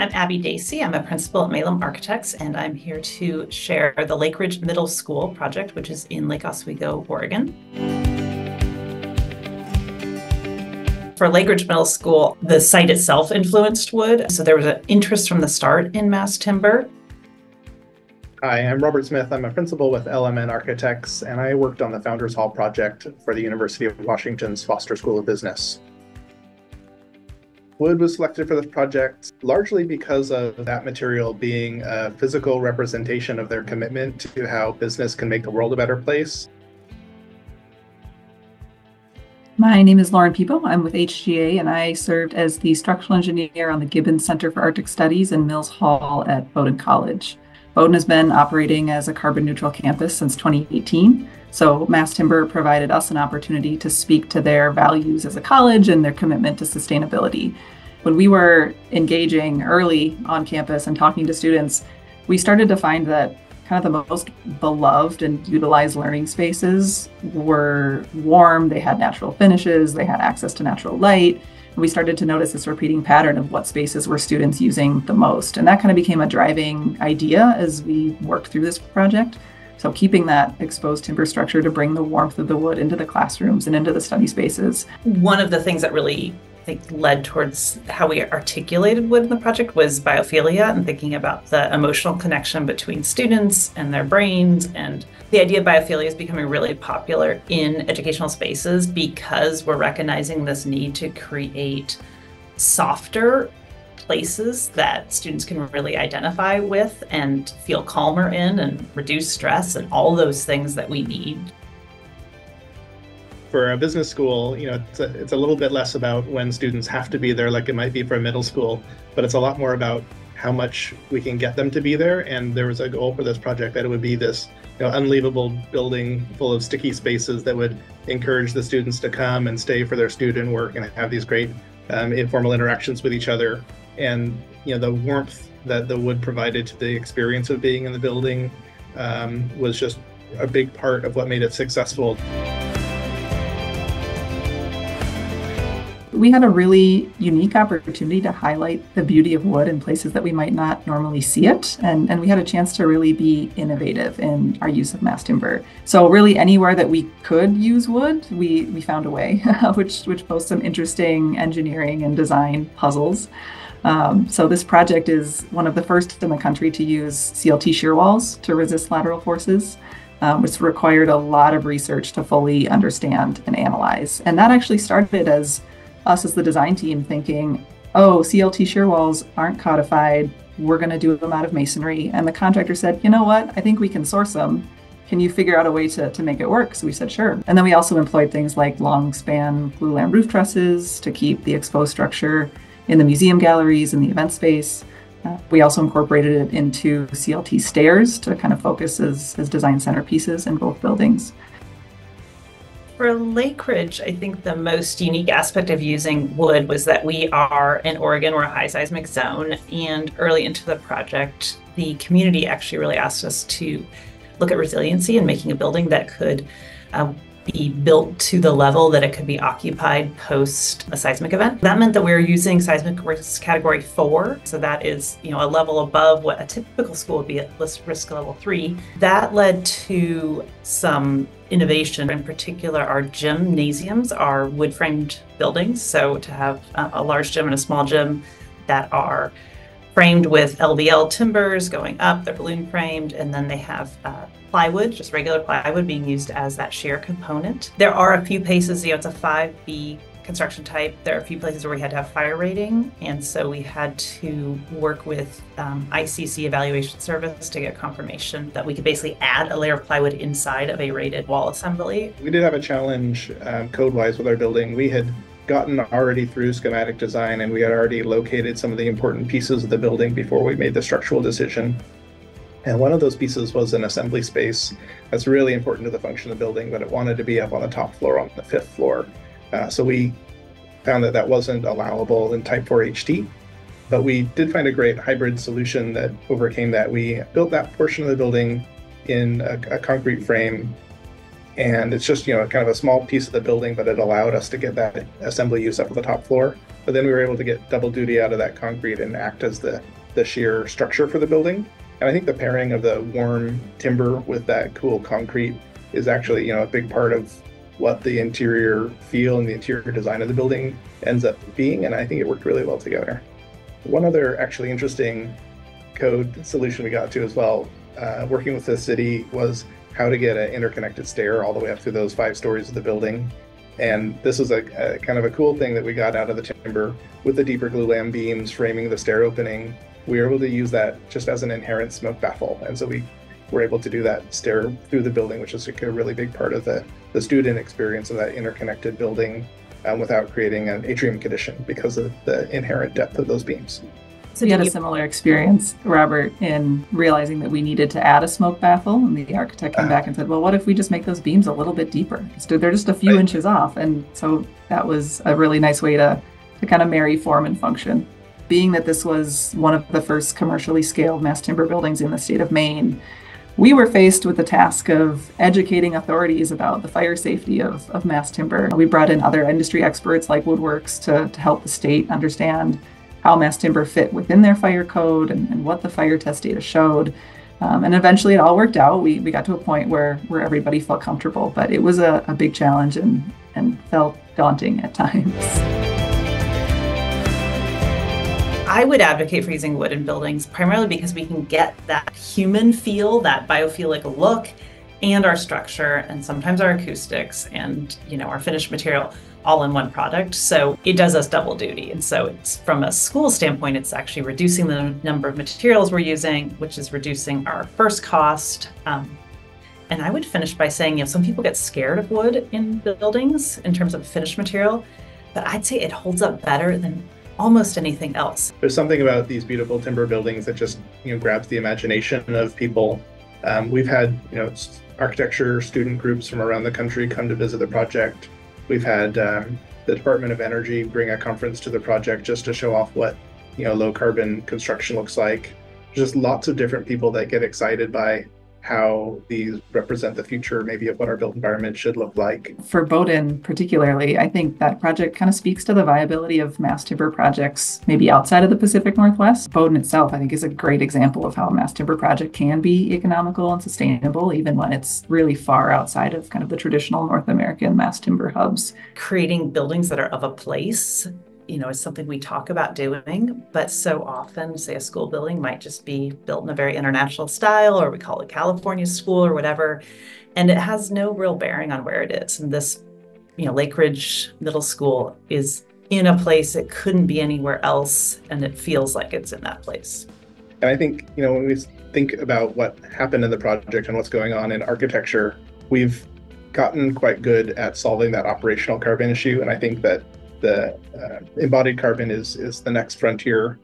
I'm Abby Dacey. I'm a principal at Mahlum Architects, and I'm here to share the Lakeridge Middle School project, which is in Lake Oswego, Oregon. For Lakeridge Middle School, the site itself influenced wood, so there was an interest from the start in mass timber. Hi, I'm Robert Smith. I'm a principal with LMN Architects, and I worked on the Founders Hall project for the University of Washington's Foster School of Business. Wood was selected for this project largely because of that material being a physical representation of their commitment to how business can make the world a better place. My name is Lauren Piepho. I'm with HGA and I served as the structural engineer on the Gibbons Center for Arctic Studies in Mills Hall at Bowdoin College. Bowdoin has been operating as a carbon neutral campus since 2018. So Mass Timber provided us an opportunity to speak to their values as a college and their commitment to sustainability. When we were engaging early on campus and talking to students, we started to find that kind of the most beloved and utilized learning spaces were warm, they had natural finishes, they had access to natural light. We started to notice this repeating pattern of what spaces were students using the most. And that kind of became a driving idea as we worked through this project. So keeping that exposed timber structure to bring the warmth of the wood into the classrooms and into the study spaces. One of the things that really think led towards how we articulated wood in the project was biophilia and thinking about the emotional connection between students and their brains and the idea of biophilia is becoming really popular in educational spaces because we're recognizing this need to create softer places that students can really identify with and feel calmer in and reduce stress and all those things that we need. For a business school, you know, it's a, it's a little bit less about when students have to be there like it might be for a middle school, but it's a lot more about how much we can get them to be there. And there was a goal for this project that it would be this you know, unleavable building full of sticky spaces that would encourage the students to come and stay for their student work and have these great um, informal interactions with each other and you know the warmth that the wood provided to the experience of being in the building um, was just a big part of what made it successful. We had a really unique opportunity to highlight the beauty of wood in places that we might not normally see it. And, and we had a chance to really be innovative in our use of mass timber. So really anywhere that we could use wood, we, we found a way, which, which posed some interesting engineering and design puzzles. Um, so this project is one of the first in the country to use CLT shear walls to resist lateral forces, um, which required a lot of research to fully understand and analyze. And that actually started as us as the design team thinking, oh, CLT shear walls aren't codified. We're going to do them out of masonry. And the contractor said, you know what? I think we can source them. Can you figure out a way to, to make it work? So we said, sure. And then we also employed things like long span glulam roof trusses to keep the exposed structure in the museum galleries and the event space. Uh, we also incorporated it into CLT stairs to kind of focus as, as design centerpieces in both buildings. For Lakeridge, I think the most unique aspect of using wood was that we are in Oregon, we're a high seismic zone, and early into the project, the community actually really asked us to look at resiliency and making a building that could uh, be built to the level that it could be occupied post a seismic event. That meant that we were using seismic risk category four. So that is, you know, a level above what a typical school would be at risk level three. That led to some innovation. In particular, our gymnasiums are wood framed buildings. So to have a large gym and a small gym that are framed with LVL timbers going up, they're balloon framed, and then they have uh, plywood, just regular plywood being used as that shear component. There are a few places, you know, it's a 5B construction type. There are a few places where we had to have fire rating, and so we had to work with um, ICC Evaluation Service to get confirmation that we could basically add a layer of plywood inside of a rated wall assembly. We did have a challenge um, code-wise with our building. We had gotten already through schematic design and we had already located some of the important pieces of the building before we made the structural decision. And one of those pieces was an assembly space that's really important to the function of the building, but it wanted to be up on the top floor on the fifth floor. Uh, so we found that that wasn't allowable in Type 4 HT, but we did find a great hybrid solution that overcame that. We built that portion of the building in a, a concrete frame And it's just, you know, kind of a small piece of the building, but it allowed us to get that assembly use up at the top floor. But then we were able to get double duty out of that concrete and act as the, the shear structure for the building. And I think the pairing of the warm timber with that cool concrete is actually, you know, a big part of what the interior feel and the interior design of the building ends up being. And I think it worked really well together. One other actually interesting code solution we got to as well, uh, working with the city, was how to get an interconnected stair all the way up through those five stories of the building. And this was a, a kind of a cool thing that we got out of the timber with the deeper glulam beams framing the stair opening. We were able to use that just as an inherent smoke baffle. And so we were able to do that stair through the building, which is like a really big part of the, the student experience of that interconnected building um, without creating an atrium condition because of the inherent depth of those beams. So we had a similar experience, Robert, in realizing that we needed to add a smoke baffle. And the architect came uh, back and said, well, what if we just make those beams a little bit deeper? So they're just a few right. inches off. And so that was a really nice way to, to kind of marry form and function. Being that this was one of the first commercially scaled mass timber buildings in the state of Maine, we were faced with the task of educating authorities about the fire safety of, of mass timber. We brought in other industry experts like Woodworks to, to help the state understand how mass timber fit within their fire code and, and what the fire test data showed. Um, and eventually it all worked out. We, we got to a point where, where everybody felt comfortable, but it was a, a big challenge and, and felt daunting at times. I would advocate for using wood in buildings primarily because we can get that human feel, that biophilic look, and our structure, and sometimes our acoustics, and you know our finished material all in one product. So it does us double duty. And so it's from a school standpoint, it's actually reducing the number of materials we're using, which is reducing our first cost. Um, and I would finish by saying, you know, some people get scared of wood in buildings in terms of finished material, but I'd say it holds up better than almost anything else. There's something about these beautiful timber buildings that just you know grabs the imagination of people. Um, we've had you know architecture student groups from around the country come to visit the project. We've had um, the Department of Energy bring a conference to the project just to show off what you know low carbon construction looks like. Just lots of different people that get excited by how these represent the future, maybe of what our built environment should look like. For Bowdoin, particularly, I think that project kind of speaks to the viability of mass timber projects, maybe outside of the Pacific Northwest. Bowdoin itself, I think, is a great example of how a mass timber project can be economical and sustainable, even when it's really far outside of kind of the traditional North American mass timber hubs. Creating buildings that are of a place you know, is something we talk about doing, but so often, say a school building might just be built in a very international style, or we call it California school or whatever, and it has no real bearing on where it is. And this, you know, Lakeridge Middle School is in a place it couldn't be anywhere else, and it feels like it's in that place. And I think, you know, when we think about what happened in the project and what's going on in architecture, we've gotten quite good at solving that operational carbon issue. And I think that the uh, embodied carbon is is the next frontier